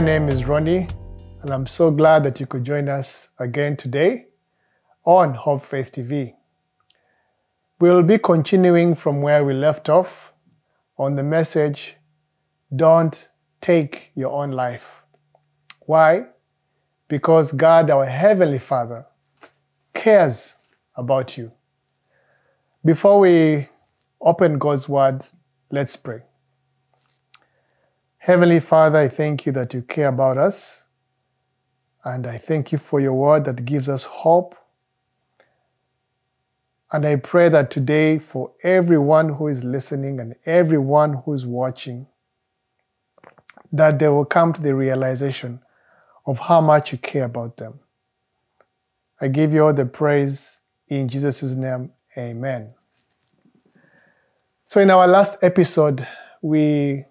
My name is Ronnie, and I'm so glad that you could join us again today on Hope Faith TV. We'll be continuing from where we left off on the message Don't Take Your Own Life. Why? Because God, our Heavenly Father, cares about you. Before we open God's Word, let's pray. Heavenly Father, I thank you that you care about us. And I thank you for your word that gives us hope. And I pray that today, for everyone who is listening and everyone who is watching, that they will come to the realization of how much you care about them. I give you all the praise in Jesus' name. Amen. So, in our last episode, we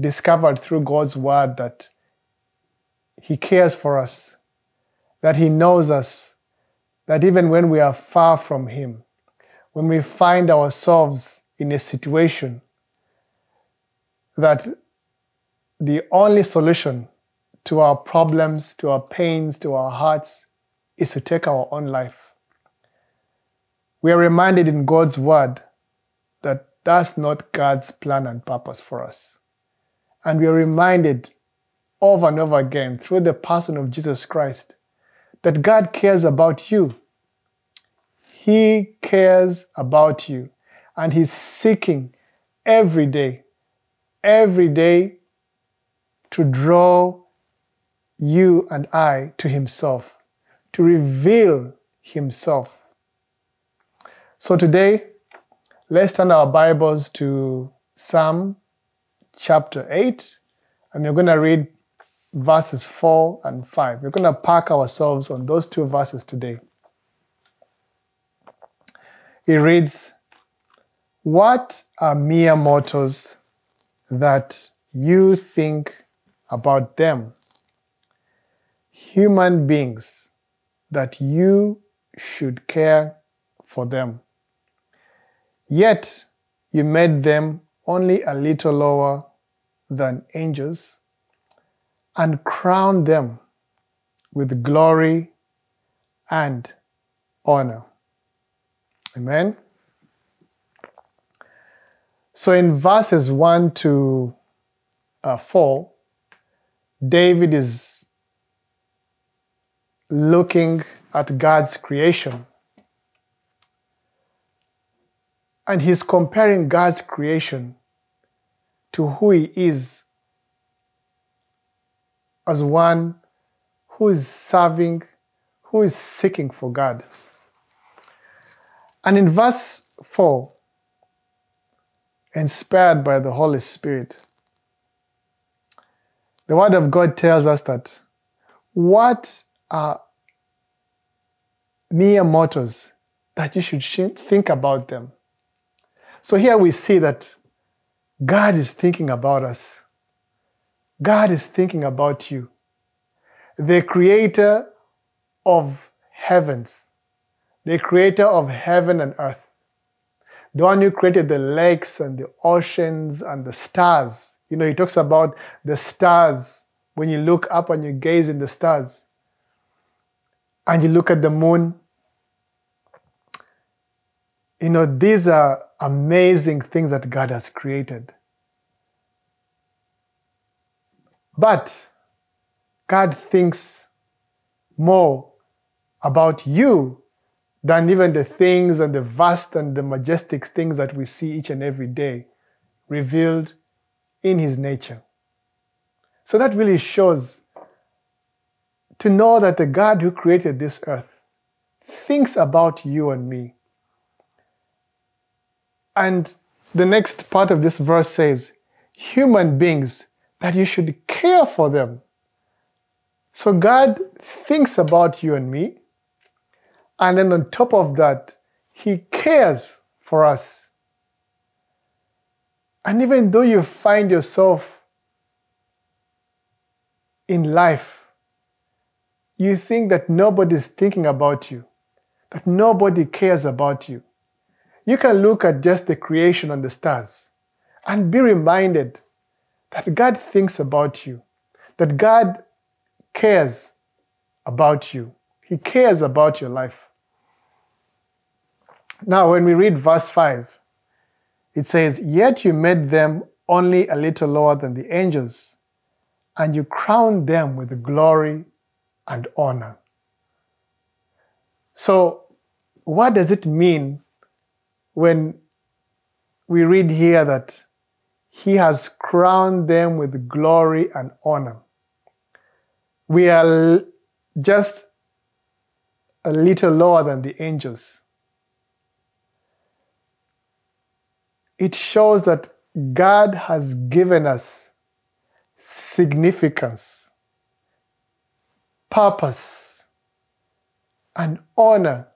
discovered through God's word that He cares for us, that He knows us, that even when we are far from Him, when we find ourselves in a situation that the only solution to our problems, to our pains, to our hearts is to take our own life. We are reminded in God's word that that's not God's plan and purpose for us. And we are reminded over and over again through the person of Jesus Christ that God cares about you. He cares about you. And He's seeking every day, every day to draw you and I to Himself, to reveal Himself. So today, let's turn our Bibles to Psalm chapter 8, and we're going to read verses 4 and 5. We're going to park ourselves on those two verses today. It reads, What are mere mortals that you think about them? Human beings that you should care for them. Yet you made them only a little lower than angels and crown them with glory and honor. Amen. So in verses 1 to uh, 4, David is looking at God's creation. And he's comparing God's creation to who he is as one who is serving, who is seeking for God. And in verse 4, inspired by the Holy Spirit, the Word of God tells us that what are mere mortals that you should think about them. So here we see that God is thinking about us. God is thinking about you. The creator of heavens, the creator of heaven and earth, the one who created the lakes and the oceans and the stars. You know, he talks about the stars when you look up and you gaze in the stars and you look at the moon. You know, these are amazing things that God has created. But God thinks more about you than even the things and the vast and the majestic things that we see each and every day revealed in His nature. So that really shows to know that the God who created this earth thinks about you and me. And the next part of this verse says, human beings, that you should care for them. So God thinks about you and me. And then on top of that, He cares for us. And even though you find yourself in life, you think that nobody's thinking about you, that nobody cares about you. You can look at just the creation and the stars and be reminded that God thinks about you, that God cares about you. He cares about your life. Now, when we read verse 5, it says, Yet you made them only a little lower than the angels, and you crowned them with glory and honor. So, what does it mean when we read here that He has crowned them with glory and honor? We are just a little lower than the angels. It shows that God has given us significance, purpose, and honor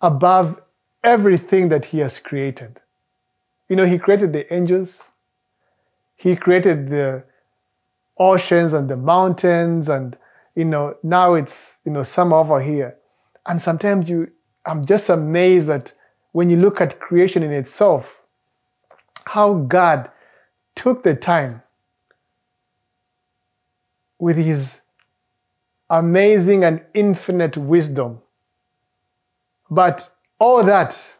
above everything that He has created. You know, He created the angels, He created the oceans and the mountains, and, you know, now it's, you know, some over here. And sometimes you, I'm just amazed that when you look at creation in itself, how God took the time with his amazing and infinite wisdom. But all that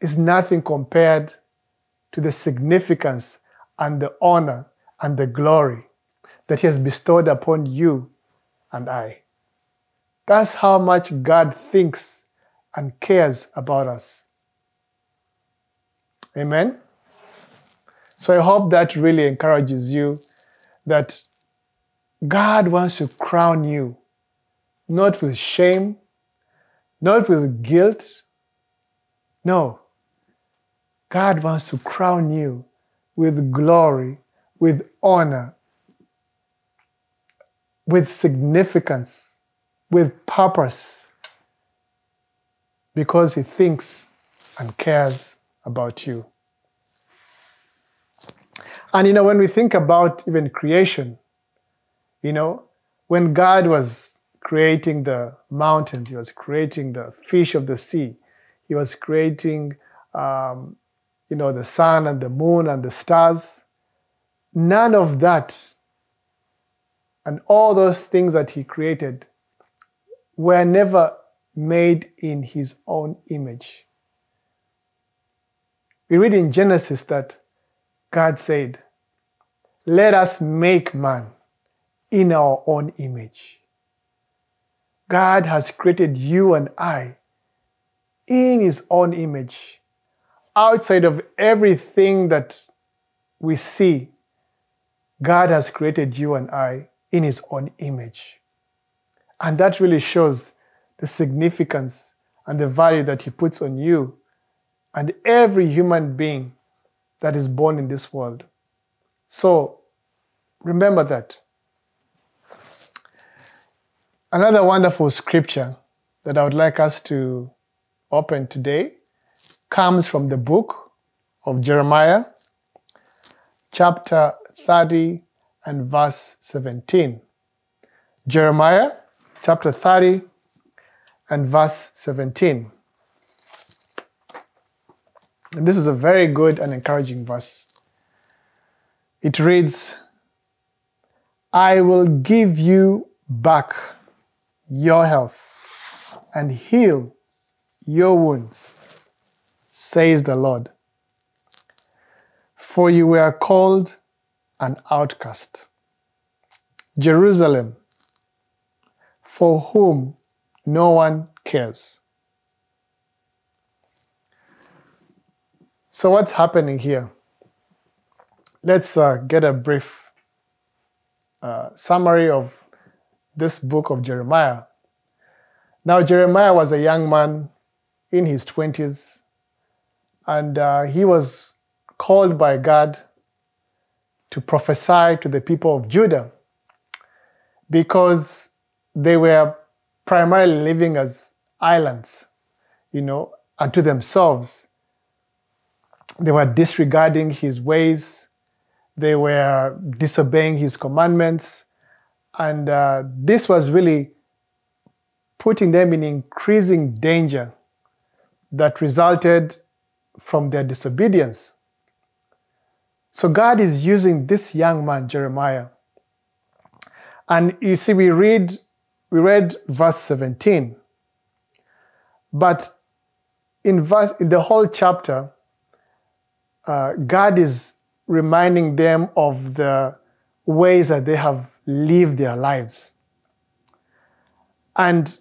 is nothing compared to the significance and the honor and the glory that He has bestowed upon you and I. That's how much God thinks and cares about us. Amen? So I hope that really encourages you that God wants to crown you, not with shame, not with guilt. No. God wants to crown you with glory, with honor, with significance, with purpose, because He thinks and cares about you. And you know, when we think about even creation, you know, when God was creating the mountains, He was creating the fish of the sea, He was creating, um, you know, the sun and the moon and the stars. None of that and all those things that He created were never made in His own image. We read in Genesis that God said, Let us make man in our own image. God has created you and I in His own image. Outside of everything that we see, God has created you and I in His own image. And that really shows the significance and the value that He puts on you and every human being that is born in this world. So remember that. Another wonderful scripture that I would like us to open today comes from the book of Jeremiah, chapter 30 and verse 17. Jeremiah chapter 30 and verse 17. And this is a very good and encouraging verse. It reads, I will give you back your health and heal your wounds, says the Lord. For you were called an outcast. Jerusalem, for whom no one cares. So, what's happening here? Let's uh, get a brief uh, summary of this book of Jeremiah. Now, Jeremiah was a young man in his 20s, and uh, he was called by God to prophesy to the people of Judah because they were primarily living as islands, you know, unto themselves. They were disregarding his ways. They were disobeying his commandments. And uh, this was really putting them in increasing danger that resulted from their disobedience. So God is using this young man, Jeremiah. And you see, we read, we read verse 17. But in verse in the whole chapter, uh, God is reminding them of the ways that they have lived their lives. And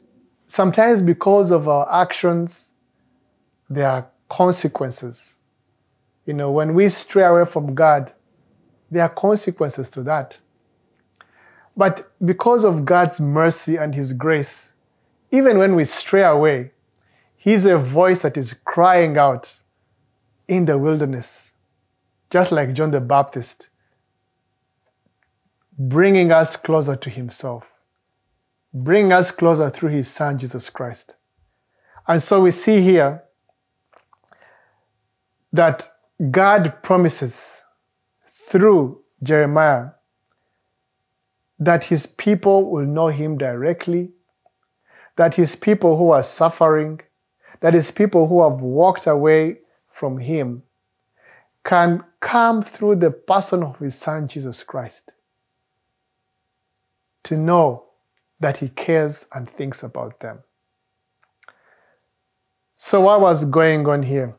sometimes because of our actions, there are consequences. You know, when we stray away from God, there are consequences to that. But because of God's mercy and His grace, even when we stray away, He's a voice that is crying out in the wilderness, just like John the Baptist, bringing us closer to Himself, bringing us closer through His Son, Jesus Christ. And so we see here that God promises through Jeremiah that his people will know him directly, that his people who are suffering, that his people who have walked away from him can come through the person of his son Jesus Christ to know that he cares and thinks about them. So, what was going on here?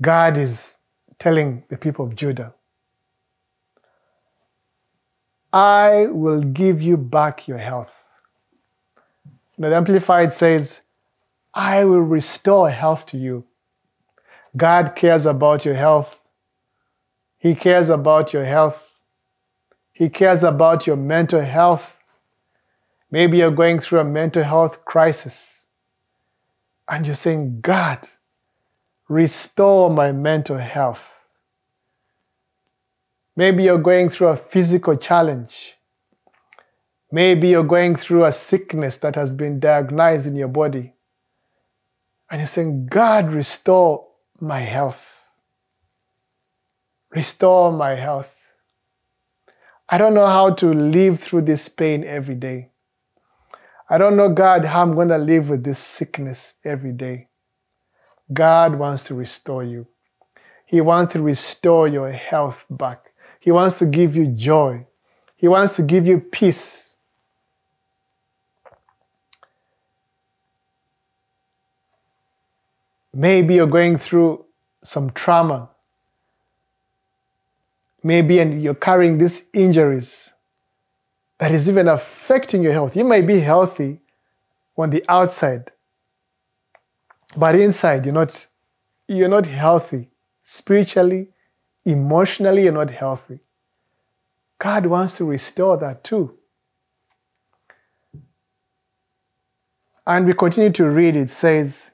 God is telling the people of Judah, I will give you back your health. Now, the Amplified says, I will restore health to you. God cares about your health. He cares about your health. He cares about your mental health. Maybe you're going through a mental health crisis and you're saying, God, restore my mental health. Maybe you're going through a physical challenge. Maybe you're going through a sickness that has been diagnosed in your body. And you're saying, God, restore my health. Restore my health. I don't know how to live through this pain every day. I don't know, God, how I'm going to live with this sickness every day. God wants to restore you. He wants to restore your health back. He wants to give you joy. He wants to give you peace. Maybe you're going through some trauma. Maybe and you're carrying these injuries that is even affecting your health. You might be healthy on the outside, but inside, you're not, you're not healthy. Spiritually, emotionally, you're not healthy. God wants to restore that too. And we continue to read, it says,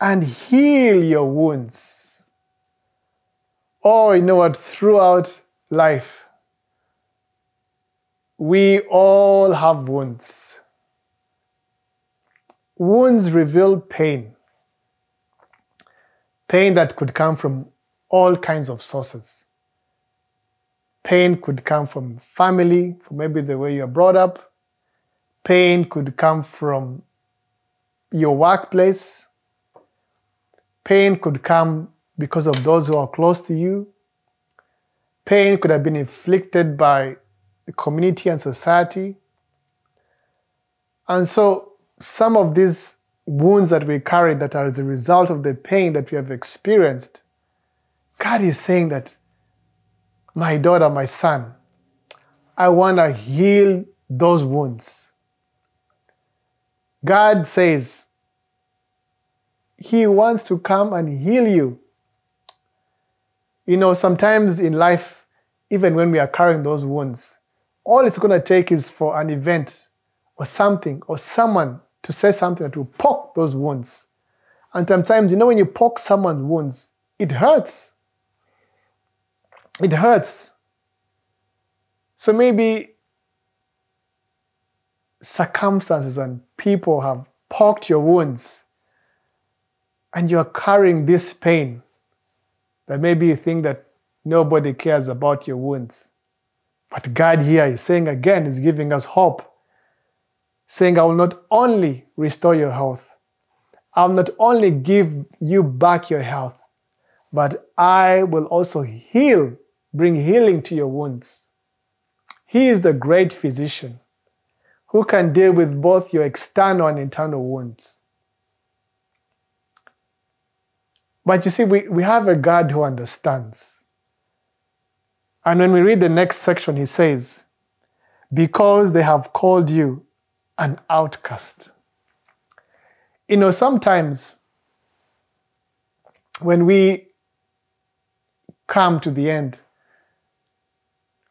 and heal your wounds. Oh, you know what? Throughout life, we all have wounds. Wounds reveal pain. Pain that could come from all kinds of sources. Pain could come from family, from maybe the way you're brought up. Pain could come from your workplace. Pain could come because of those who are close to you. Pain could have been inflicted by the community and society. And so some of these wounds that we carry that are as a result of the pain that we have experienced, God is saying that, my daughter, my son, I want to heal those wounds. God says He wants to come and heal you. You know, sometimes in life, even when we are carrying those wounds, all it's going to take is for an event or something or someone to say something that will poke those wounds. And sometimes, you know, when you poke someone's wounds, it hurts. It hurts. So maybe circumstances and people have poked your wounds and you're carrying this pain that maybe you think that nobody cares about your wounds. But God here is saying again, is giving us hope saying, I will not only restore your health, I'll not only give you back your health, but I will also heal, bring healing to your wounds. He is the great physician who can deal with both your external and internal wounds. But you see, we, we have a God who understands. And when we read the next section, he says, Because they have called you an outcast. You know, sometimes when we come to the end,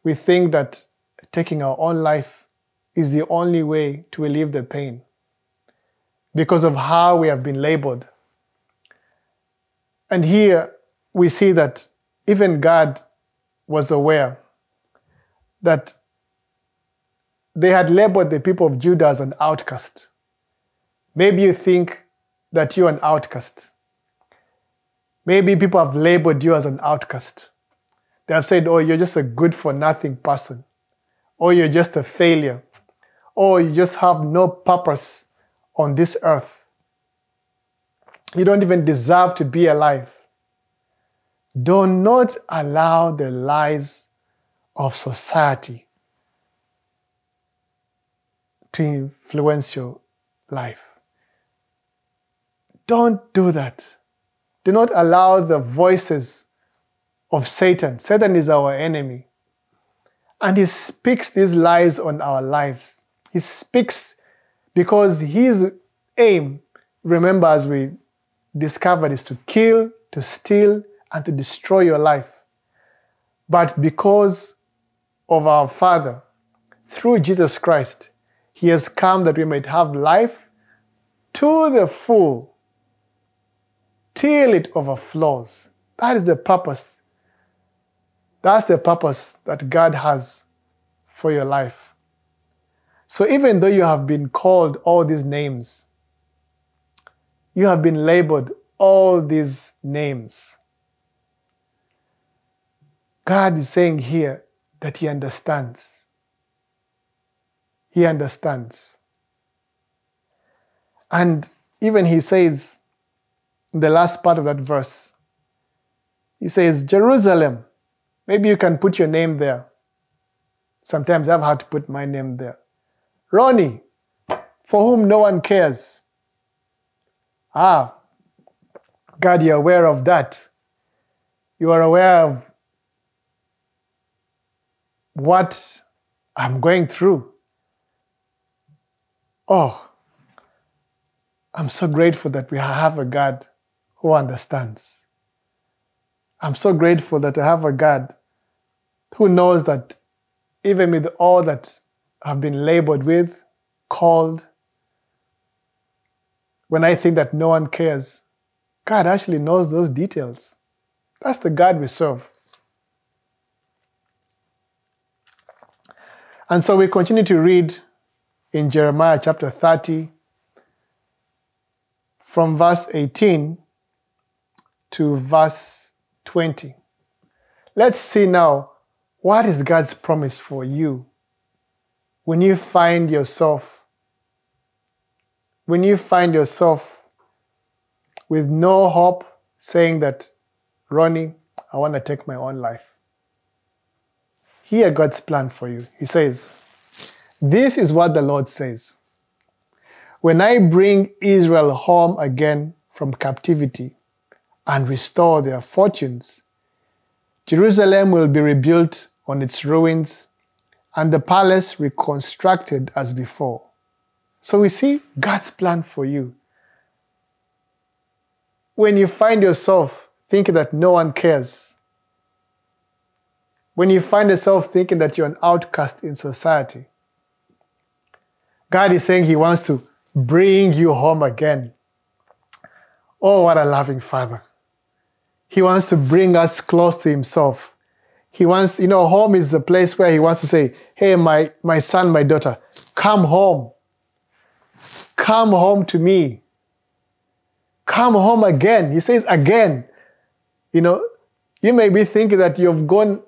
we think that taking our own life is the only way to relieve the pain because of how we have been labeled. And here we see that even God was aware that they had labeled the people of Judah as an outcast. Maybe you think that you're an outcast. Maybe people have labeled you as an outcast. They have said, oh, you're just a good for nothing person. Or you're just a failure. Or you just have no purpose on this earth. You don't even deserve to be alive. Do not allow the lies of society to influence your life. Don't do that. Do not allow the voices of Satan. Satan is our enemy. And he speaks these lies on our lives. He speaks because his aim, remember, as we discovered, is to kill, to steal, and to destroy your life. But because of our Father, through Jesus Christ, He has come that we might have life to the full till it overflows. That is the purpose. That's the purpose that God has for your life. So even though you have been called all these names, you have been labeled all these names. God is saying here that He understands. He understands. And even He says, in the last part of that verse. He says, Jerusalem. Maybe you can put your name there. Sometimes I've had to put my name there. Ronnie, for whom no one cares. Ah, God, you're aware of that. You are aware of what I'm going through. Oh, I'm so grateful that we have a God who understands. I'm so grateful that I have a God who knows that even with all that I've been labored with, called, when I think that no one cares, God actually knows those details. That's the God we serve. And so we continue to read in Jeremiah chapter 30, from verse 18 to verse 20. Let's see now what is God's promise for you when you find yourself when you find yourself with no hope saying that Ronnie, I want to take my own life. Hear God's plan for you. He says, This is what the Lord says. When I bring Israel home again from captivity, and restore their fortunes. Jerusalem will be rebuilt on its ruins and the palace reconstructed as before. So we see God's plan for you. When you find yourself thinking that no one cares, when you find yourself thinking that you're an outcast in society, God is saying He wants to bring you home again. Oh, what a loving Father. He wants to bring us close to Himself. He wants, you know, home is the place where He wants to say, Hey, my, my son, my daughter, come home. Come home to me. Come home again. He says again. You know, you may be thinking that you've gone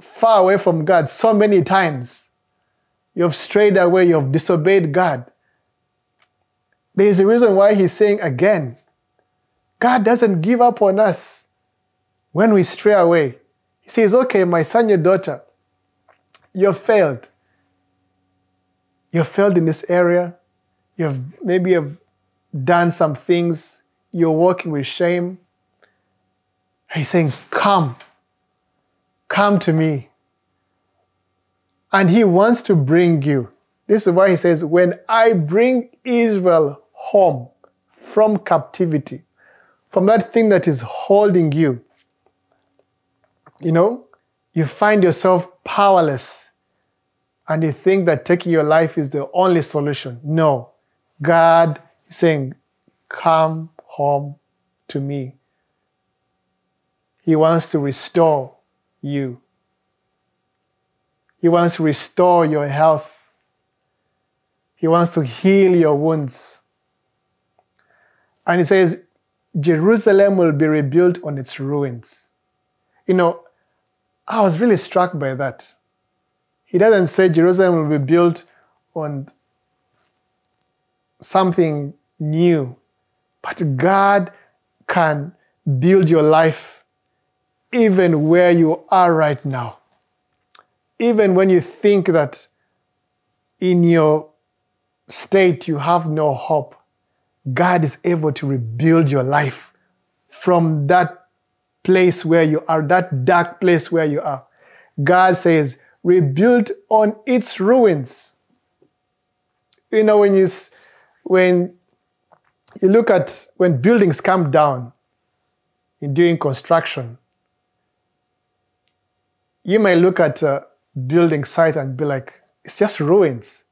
far away from God so many times. You've strayed away, you've disobeyed God. There is a reason why He's saying again. God doesn't give up on us. when we stray away, He says, Okay, my son, your daughter, you've failed. You've failed in this area. You've maybe you've done some things. You're walking with shame. He's saying, Come, come to me. And He wants to bring you. This is why He says, When I bring Israel home from captivity, from that thing that is holding you, you know, you find yourself powerless and you think that taking your life is the only solution. No. God is saying, Come home to me. He wants to restore you. He wants to restore your health. He wants to heal your wounds. And he says, Jerusalem will be rebuilt on its ruins. You know, I was really struck by that. He doesn't say Jerusalem will be built on something new, but God can build your life even where you are right now. Even when you think that in your state you have no hope, God is able to rebuild your life from that place where you are, that dark place where you are. God says, rebuild on its ruins. You know, when you, when you look at when buildings come down in during construction, you may look at a building site and be like, it's just ruins.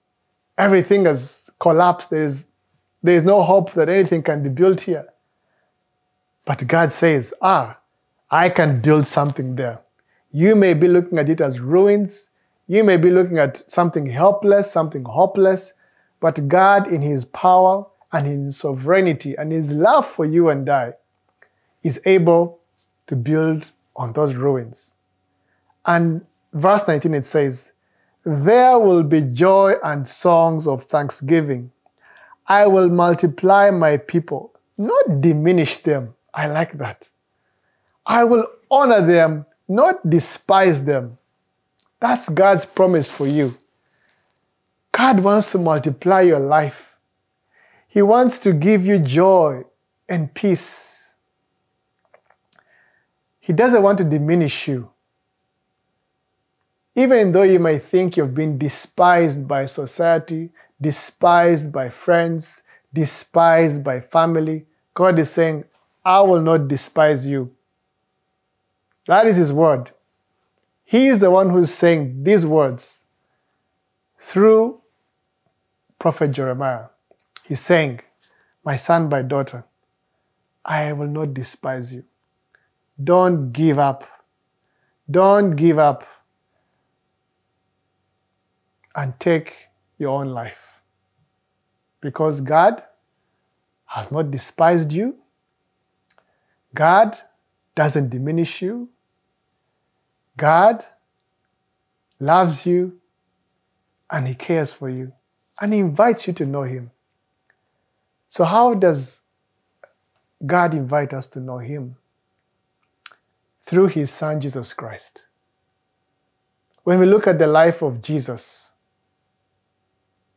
Everything has collapsed. There is, there is no hope that anything can be built here. But God says, ah, I can build something there. You may be looking at it as ruins. You may be looking at something helpless, something hopeless. But God, in His power and in His sovereignty and His love for you and I, is able to build on those ruins. And verse 19 it says, There will be joy and songs of thanksgiving. I will multiply my people, not diminish them. I like that. I will honor them not despise them. That's God's promise for you. God wants to multiply your life. He wants to give you joy and peace. He doesn't want to diminish you. Even though you may think you've been despised by society, despised by friends, despised by family, God is saying, I will not despise you. That is his word. He is the one who is saying these words through Prophet Jeremiah. He's saying, My son, my daughter, I will not despise you. Don't give up. Don't give up and take your own life. Because God has not despised you. God doesn't diminish you. God loves you and He cares for you and He invites you to know Him. So, how does God invite us to know Him? Through His Son, Jesus Christ. When we look at the life of Jesus,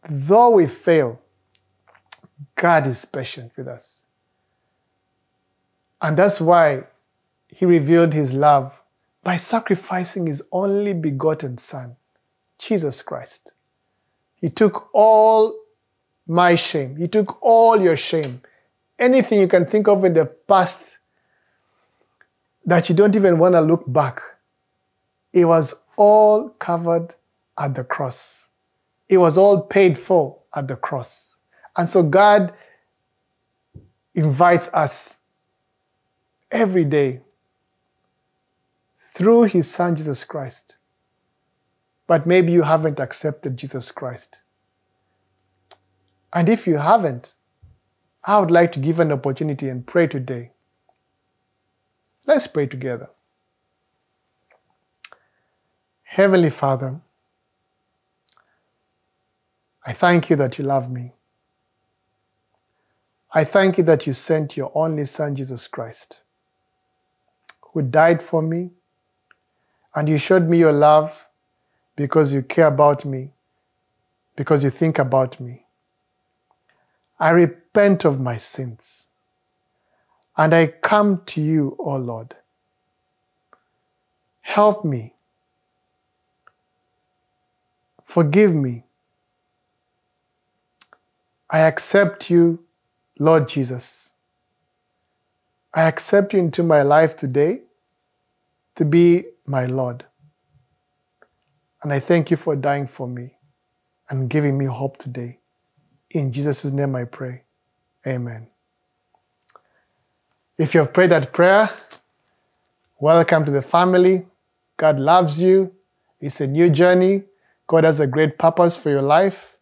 though we fail, God is patient with us. And that's why he revealed his love by sacrificing his only begotten Son, Jesus Christ. He took all my shame, he took all your shame. Anything you can think of in the past that you don't even want to look back, it was all covered at the cross. It was all paid for at the cross. And so God invites us every day through his son Jesus Christ. But maybe you haven't accepted Jesus Christ. And if you haven't, I would like to give an opportunity and pray today. Let's pray together. Heavenly Father, I thank you that you love me. I thank you that you sent your only Son, Jesus Christ who died for me, and you showed me your love because you care about me, because you think about me. I repent of my sins, and I come to you, O Lord. Help me. Forgive me. I accept you, Lord Jesus. I accept you into my life today to be my Lord. And I thank you for dying for me and giving me hope today. In Jesus' name I pray. Amen. If you have prayed that prayer, welcome to the family. God loves you. It's a new journey. God has a great purpose for your life.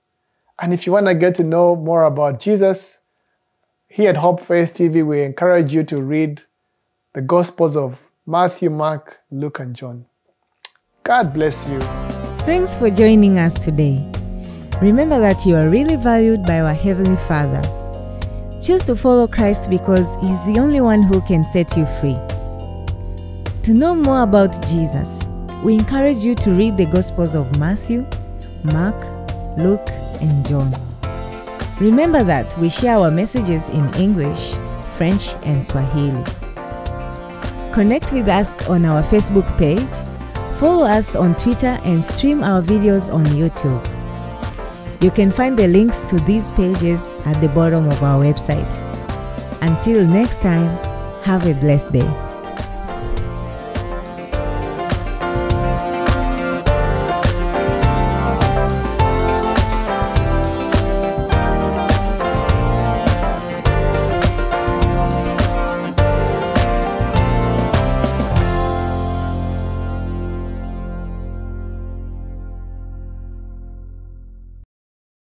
And if you want to get to know more about Jesus, here at Hope Faith TV, we encourage you to read the Gospels of Matthew, Mark, Luke, and John. God bless you. Thanks for joining us today. Remember that you are really valued by our Heavenly Father. Choose to follow Christ because He's the only one who can set you free. To know more about Jesus, we encourage you to read the Gospels of Matthew, Mark, Luke, and John. Remember that we share our messages in English, French, and Swahili. Connect with us on our Facebook page, follow us on Twitter, and stream our videos on YouTube. You can find the links to these pages at the bottom of our website. Until next time, have a blessed day.